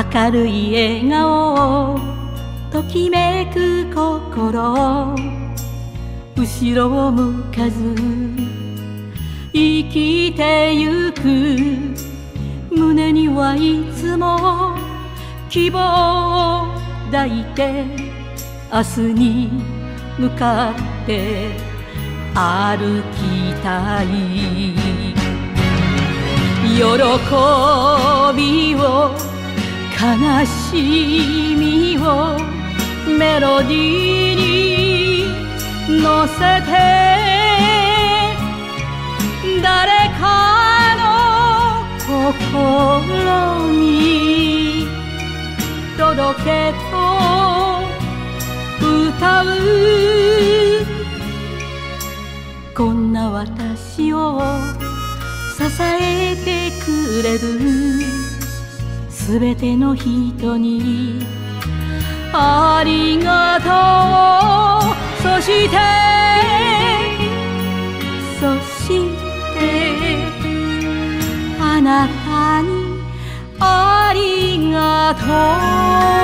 明るい笑顔ときめく心。後ろを向かず生きてゆく胸にはいつも希望を抱いて明日に向かって歩きたい。喜びを悲しみをメロディーに乗せて誰かの心に届けと歌う。こんな私を支えてくれる。すべての人にありがとう。そしてそしてあなたにありがとう。